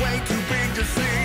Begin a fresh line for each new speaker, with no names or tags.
way too big to see.